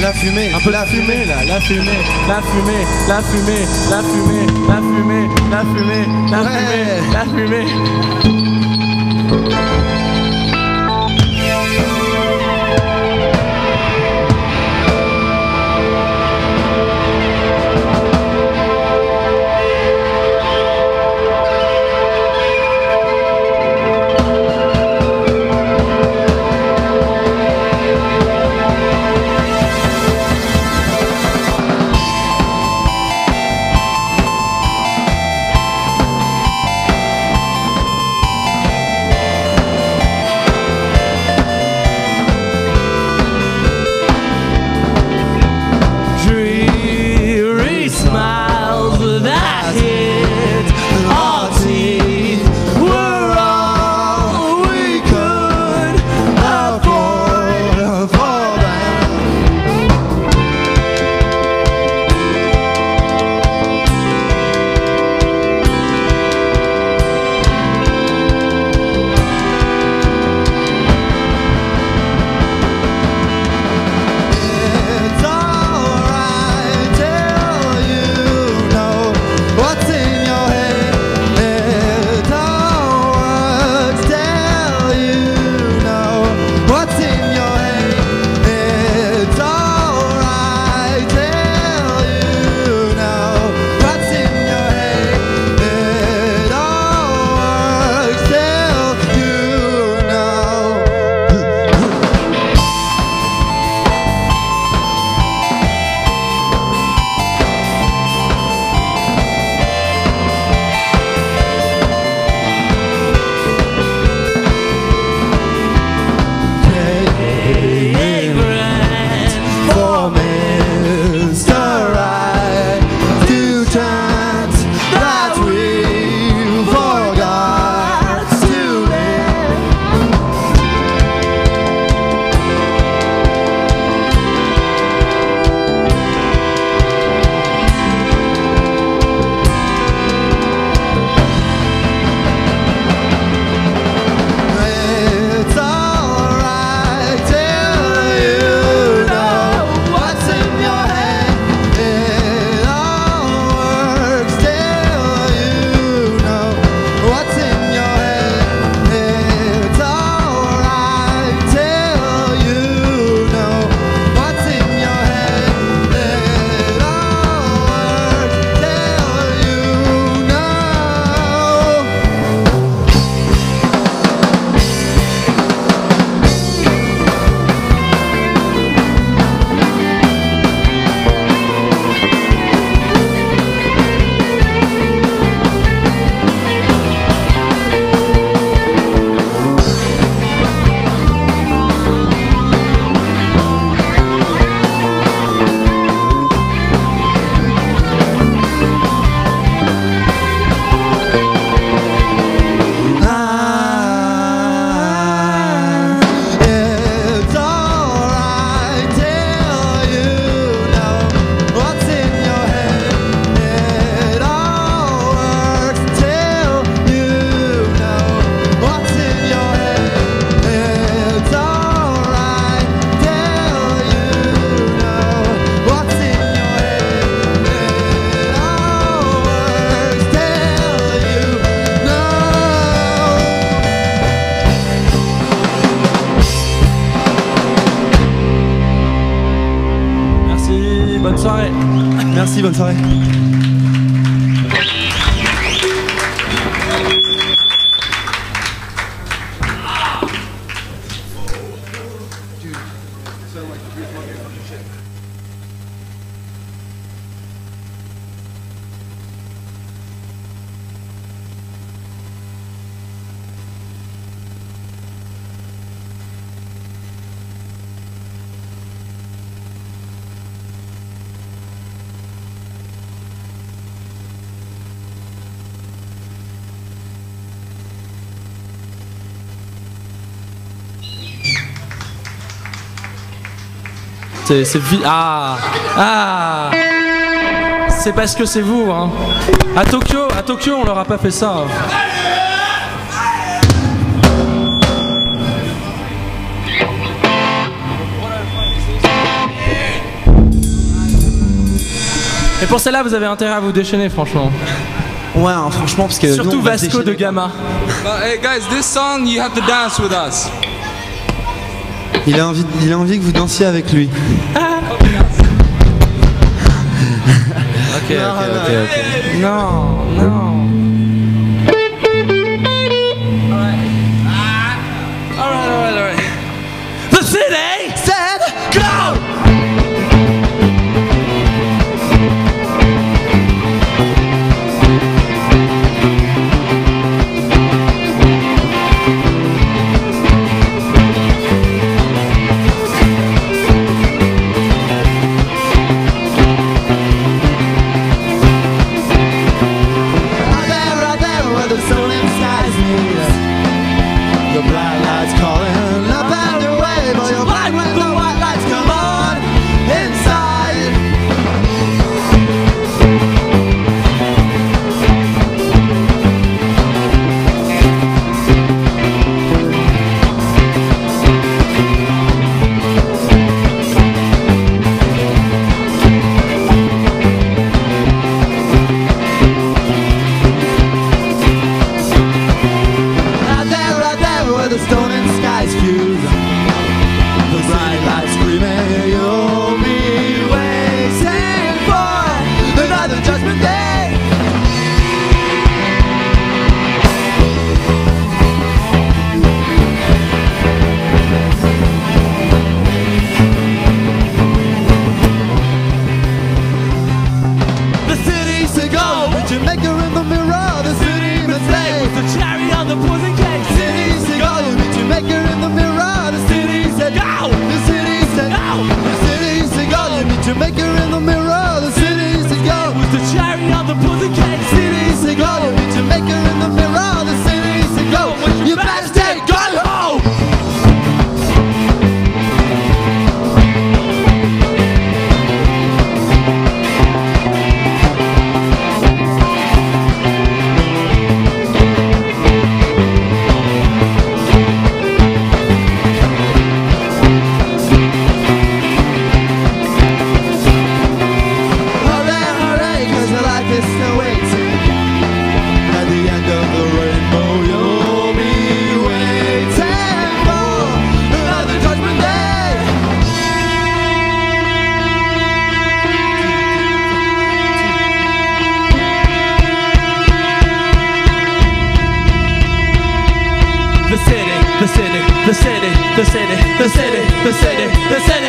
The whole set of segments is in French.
La fumée, Un peu la fumée là, la fumée, la fumée, la fumée, la fumée, la fumée, la fumée, la fumée, la fumée. Dreary Merci, bonne soirée. C'est vi. Ah Ah C'est parce que c'est vous, hein. À Tokyo, à Tokyo, on leur a pas fait ça. Et pour celle-là, vous avez intérêt à vous déchaîner, franchement. Ouais, hein, franchement, parce que. Surtout Vasco de Gamma. Hey guys, this song, you have to dance with us. Il a envie, il a envie que vous dansiez avec lui. ok, ok, ok. Non, non. the city, the city, the city, the city, the city.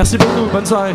Merci beaucoup, bonne soirée.